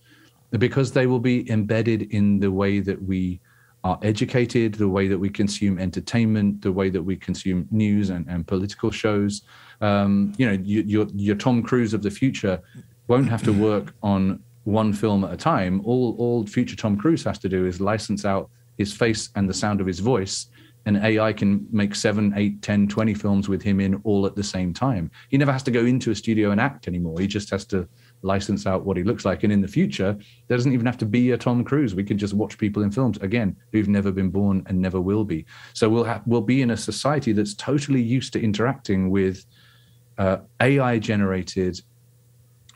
because they will be embedded in the way that we are educated, the way that we consume entertainment, the way that we consume news and, and political shows. Um, you know, you, your, your Tom Cruise of the future won't have to work on one film at a time. All, all future Tom Cruise has to do is license out his face and the sound of his voice and AI can make seven, eight, 10, 20 films with him in all at the same time. He never has to go into a studio and act anymore. He just has to license out what he looks like. And in the future, there doesn't even have to be a Tom Cruise. We can just watch people in films again who've never been born and never will be. So we'll have we'll be in a society that's totally used to interacting with uh, AI generated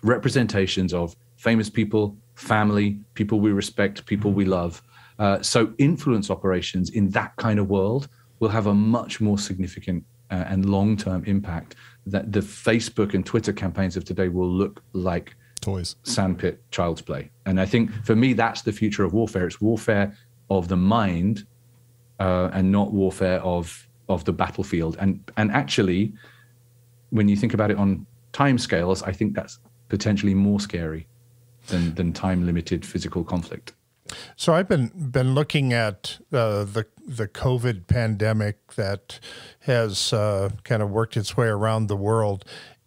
representations of famous people, family, people we respect, people we love. Uh, so influence operations in that kind of world will have a much more significant uh, and long-term impact that the Facebook and Twitter campaigns of today will look like toys, sandpit, child's play. And I think for me, that's the future of warfare. It's warfare of the mind, uh, and not warfare of of the battlefield. And and actually, when you think about it on time scales, I think that's potentially more scary than than time limited physical conflict. So I've been been looking at uh, the the COVID pandemic that has uh, kind of worked its way around the world,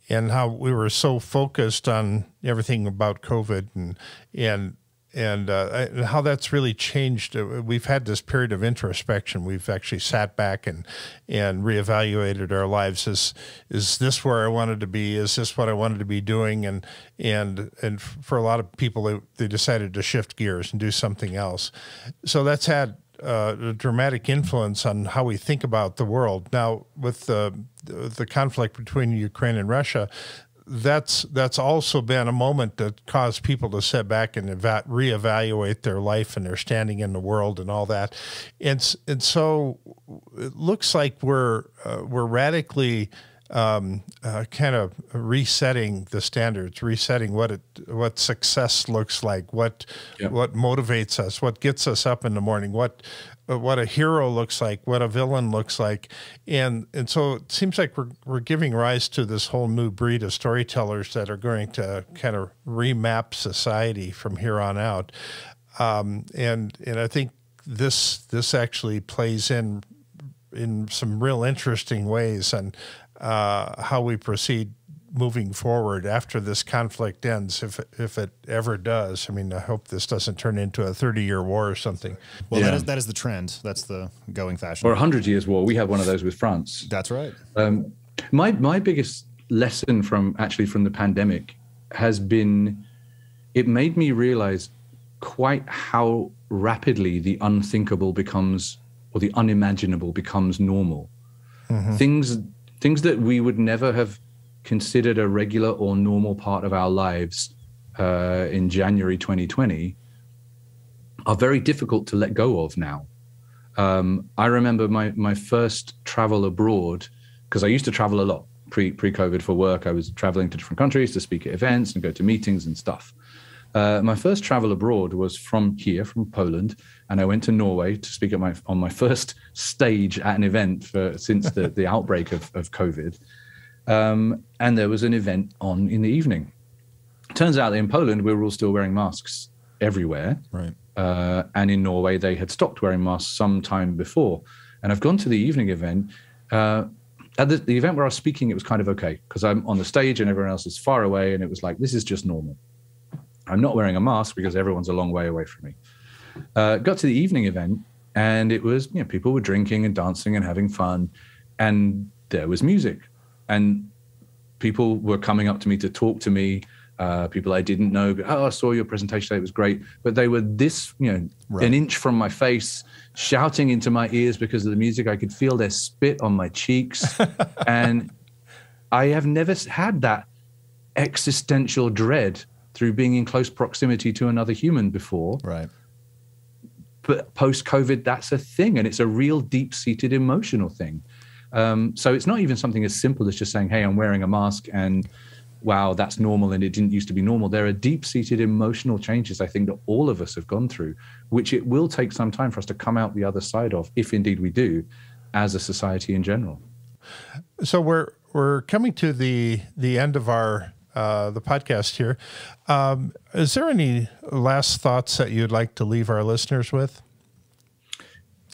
and how we were so focused on everything about COVID and and and uh, how that's really changed. Uh, we've had this period of introspection. We've actually sat back and and reevaluated our lives. Is is this where I wanted to be? Is this what I wanted to be doing? And and and for a lot of people, they, they decided to shift gears and do something else. So that's had uh, a dramatic influence on how we think about the world. Now, with the the conflict between Ukraine and Russia, that's that's also been a moment that caused people to sit back and eva- reevaluate their life and their standing in the world and all that, and and so it looks like we're uh, we're radically um, uh, kind of resetting the standards, resetting what it what success looks like, what yep. what motivates us, what gets us up in the morning, what what a hero looks like, what a villain looks like, and and so it seems like we're we're giving rise to this whole new breed of storytellers that are going to kind of remap society from here on out, um, and and I think this this actually plays in in some real interesting ways and uh, how we proceed moving forward after this conflict ends, if if it ever does. I mean, I hope this doesn't turn into a thirty year war or something. Well, yeah. that is that is the trend. That's the going fashion. Or a hundred years war. We had one of those with France. That's right. Um, my my biggest lesson from actually from the pandemic has been it made me realize quite how rapidly the unthinkable becomes or the unimaginable becomes normal. Mm-hmm. Things things that we would never have considered a regular or normal part of our lives uh, in January 2020 are very difficult to let go of now. Um, I remember my my first travel abroad because I used to travel a lot pre pre COVID for work. I was traveling to different countries to speak at events and go to meetings and stuff. Uh, my first travel abroad was from here, from Poland, and I went to Norway to speak at my on my [laughs] first stage at an event for since the, the outbreak of, of COVID. Um, and there was an event on in the evening. Turns out that in Poland we were all still wearing masks everywhere, right? Uh, and in Norway they had stopped wearing masks some time before. And I've gone to the evening event. Uh, at the, the event where I was speaking, it was kind of okay because I'm on the stage and everyone else is far away, and it was like this is just normal. I'm not wearing a mask because everyone's a long way away from me. Uh, got to the evening event, and it was you know people were drinking and dancing and having fun, and there was music, and people were coming up to me to talk to me. Uh, people I didn't know, oh, I saw your presentation today; it was great. But they were this, you know, right. an inch from my face, shouting into my ears because of the music. I could feel their spit on my cheeks, [laughs] and I have never had that existential dread through being in close proximity to another human before. Right but post COVID, that's a thing, and it's a real deep seated emotional thing. Um, so it's not even something as simple as just saying, "Hey, I'm wearing a mask," and wow, that's normal, and it didn't used to be normal. There are deep seated emotional changes I think that all of us have gone through, which it will take some time for us to come out the other side of, if indeed we do, as a society in general. So we're we're coming to the the end of our uh, the podcast here. Um, is there any last thoughts that you'd like to leave our listeners with?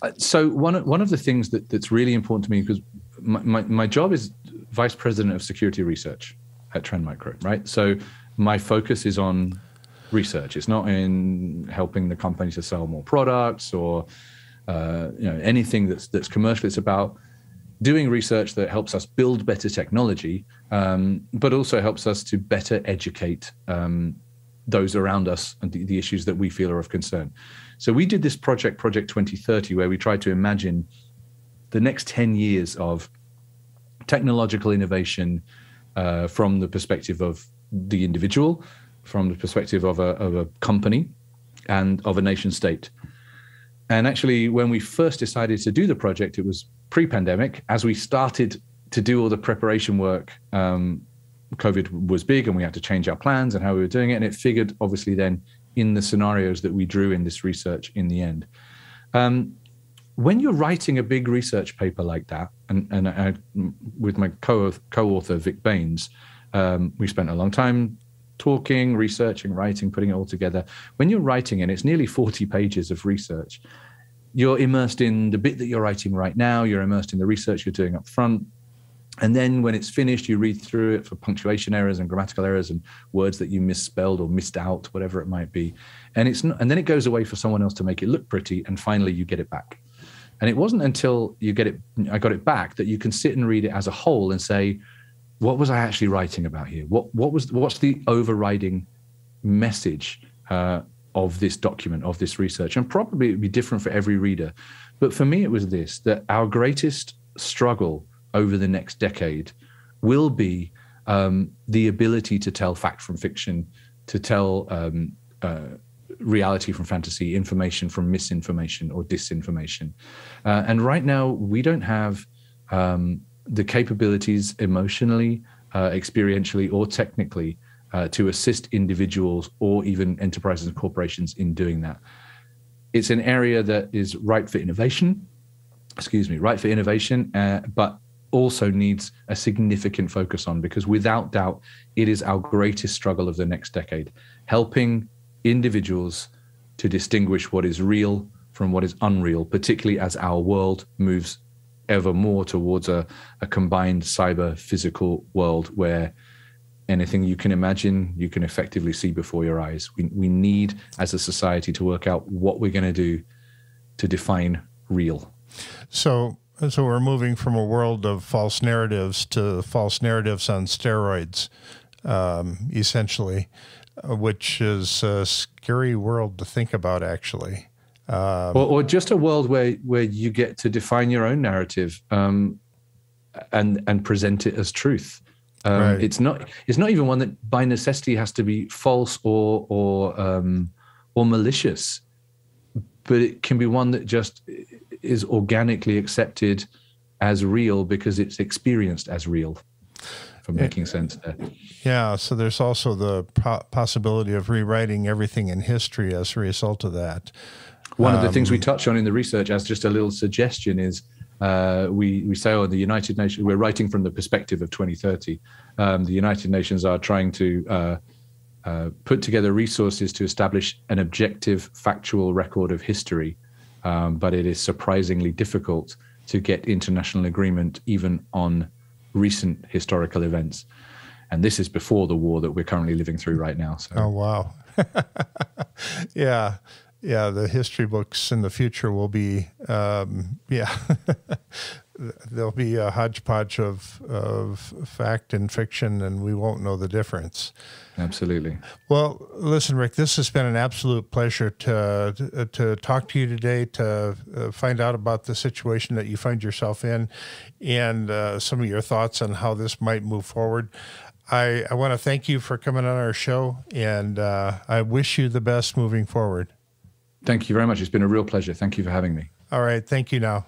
Uh, so one one of the things that, that's really important to me because my, my, my job is vice president of security research at Trend Micro, right? So my focus is on research. It's not in helping the company to sell more products or uh, you know anything that's that's commercial. It's about doing research that helps us build better technology, um, but also helps us to better educate um, those around us and the, the, issues that we feel are of concern. So we did this project, Project 2030, where we tried to imagine the next 10 years of technological innovation uh, from the perspective of the individual, from the perspective of a, of a company, and of a nation state. And actually, when we first decided to do the project, it was pre pandemic. As we started to do all the preparation work, um, COVID was big and we had to change our plans and how we were doing it. And it figured, obviously, then in the scenarios that we drew in this research in the end. Um, when you're writing a big research paper like that, and, and I, with my co author, Vic Baines, um, we spent a long time talking, researching, writing, putting it all together. When you're writing, and it's nearly 40 pages of research, you're immersed in the bit that you're writing right now, you're immersed in the research you're doing up front. And then when it's finished, you read through it for punctuation errors and grammatical errors and words that you misspelled or missed out, whatever it might be. And it's not, and then it goes away for someone else to make it look pretty, and finally you get it back. And it wasn't until you get it, I got it back, that you can sit and read it as a whole and say, what was I actually writing about here? What what was what's the overriding message uh, of this document of this research? And probably it would be different for every reader, but for me it was this: that our greatest struggle over the next decade will be um, the ability to tell fact from fiction, to tell um, uh, reality from fantasy, information from misinformation or disinformation. Uh, and right now, we don't have um, the capabilities emotionally, uh, experientially, or technically uh, to assist individuals or even enterprises and corporations in doing that. It's an area that is ripe for innovation, excuse me, ripe for innovation, uh, but also needs a significant focus on because without doubt, it is our greatest struggle of the next decade, helping individuals to distinguish what is real from what is unreal, particularly as our world moves ever more towards a, a combined cyber physical world where anything you can imagine you can effectively see before your eyes. We, we need as a society to work out what we're going to do to define real. So so we're moving from a world of false narratives to false narratives on steroids um, essentially uh, which is a scary world to think about actually um, or, or, just a world where where you get to define your own narrative um, and and present it as truth. Um, right. It's not it's not even one that by necessity has to be false or or um, or malicious, but it can be one that just is organically accepted as real because it's experienced as real. For making sense there. Yeah. So there's also the possibility of rewriting everything in history as a result of that. One um, of the things we um, touch on in the research, as just a little suggestion, is uh, we we say, oh, the United Nations. We're writing from the perspective of 2030. Um, the United Nations are trying to uh, uh, put together resources to establish an objective, factual record of history, um, but it is surprisingly difficult to get international agreement even on recent historical events. And this is before the war that we're currently living through right now. So. Oh, wow. [laughs] yeah. Yeah. The history books in the future will be, um, yeah. [laughs] There'll be a hodgepodge of, of fact and fiction, and we won't know the difference. Absolutely. Well, listen, Rik, this has been an absolute pleasure to to, to talk to you today, to uh, find out about the situation that you find yourself in, and uh, some of your thoughts on how this might move forward. I, I want to thank you for coming on our show, and uh, I wish you the best moving forward. Thank you very much. It's been a real pleasure. Thank you for having me. All right. Thank you now.